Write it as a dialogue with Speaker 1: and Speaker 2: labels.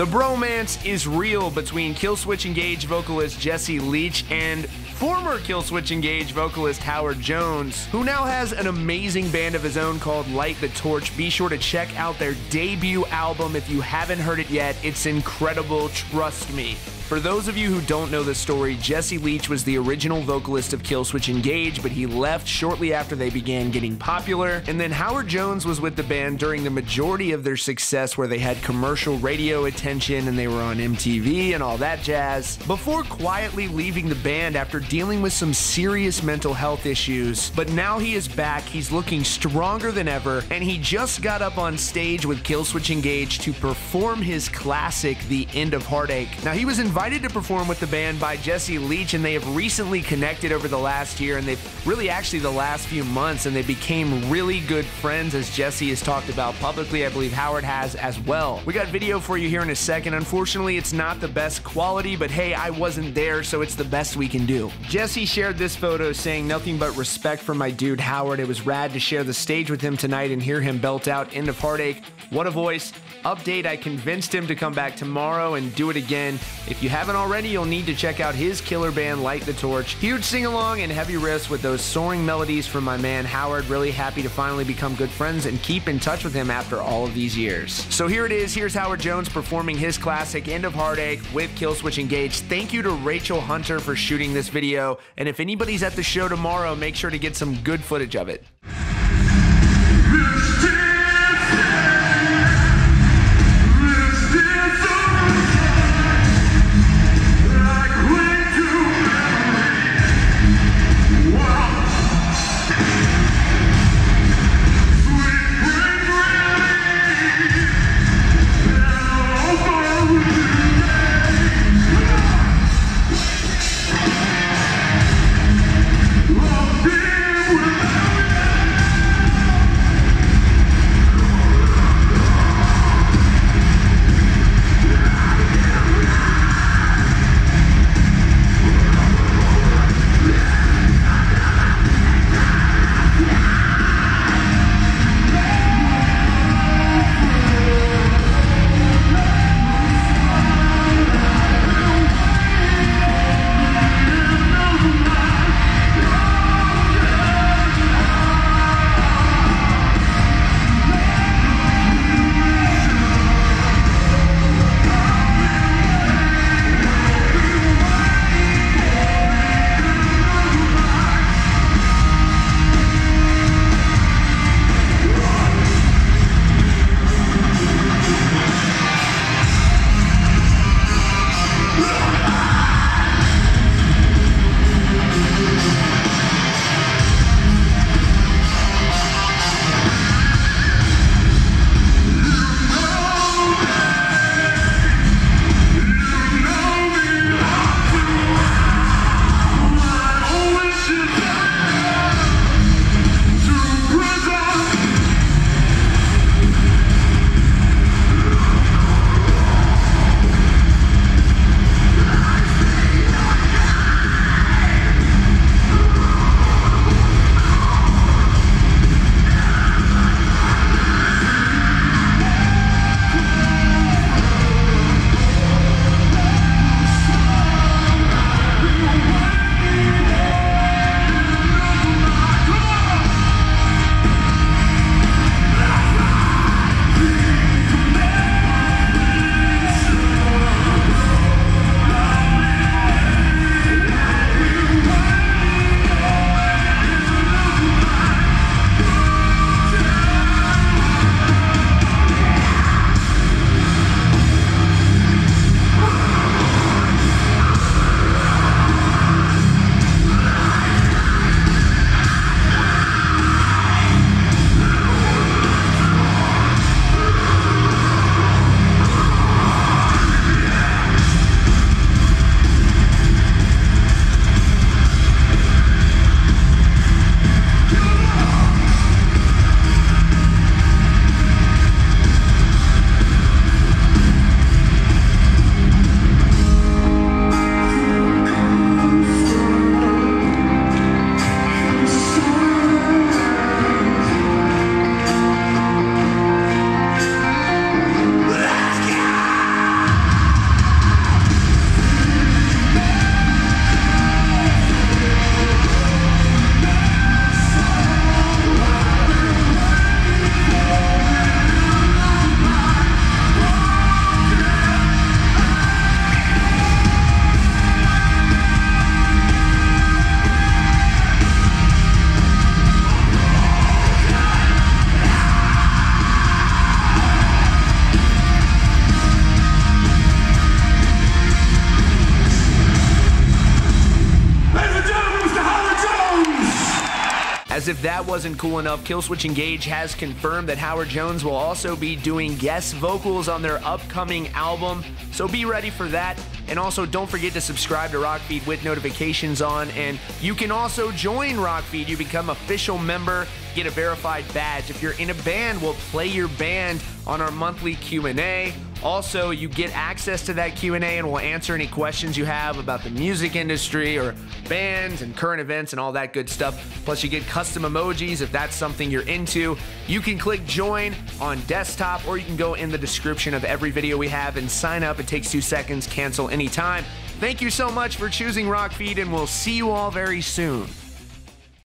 Speaker 1: The bromance is real between Killswitch Engage vocalist Jesse Leach and former Killswitch Engage vocalist Howard Jones, who now has an amazing band of his own called Light the Torch. Be sure to check out their debut album if you haven't heard it yet. It's incredible, trust me. For those of you who don't know the story, Jesse Leach was the original vocalist of Killswitch Engage, but he left shortly after they began getting popular. And then Howard Jones was with the band during the majority of their success, where they had commercial radio attention and they were on MTV and all that jazz, before quietly leaving the band after dealing with some serious mental health issues. But now he is back, he's looking stronger than ever, and he just got up on stage with Killswitch Engage to perform his classic, The End of Heartache. Now, he was invited invited to perform with the band by Jesse Leach, and they have recently connected over the last year, and they've really actually the last few months, and they became really good friends, as Jesse has talked about publicly. I believe Howard has as well. We got video for you here in a second. Unfortunately, it's not the best quality, but hey, I wasn't there, so it's the best we can do. Jesse shared this photo saying nothing but respect for my dude Howard. It was rad to share the stage with him tonight and hear him belt out End of Heartache. What a voice. Update, I convinced him to come back tomorrow and do it again. If you haven't already, you'll need to check out his killer band, Light the Torch. Huge sing along and heavy riffs with those soaring melodies from my man Howard. Really happy to finally become good friends and keep in touch with him after all of these years. So here it is. Here's Howard Jones performing his classic End of Heartache with Killswitch Engage. Thank you to Rachel Hunter for shooting this video. And if anybody's at the show tomorrow, make sure to get some good footage of it. As if that wasn't cool enough, Killswitch Engage has confirmed that Howard Jones will also be doing guest vocals on their upcoming album, so be ready for that. And also, don't forget to subscribe to Rockfeed with notifications on. And you can also join Rockfeed. You become official member, get a verified badge. If you're in a band, we'll play your band on our monthly Q&A. Also, you get access to that Q&A and we'll answer any questions you have about the music industry or bands and current events and all that good stuff. Plus, you get custom emojis if that's something you're into. You can click join on desktop or you can go in the description of every video we have and sign up. It takes two seconds, cancel anytime. Thank you so much for choosing Rockfeed and we'll see you all very soon.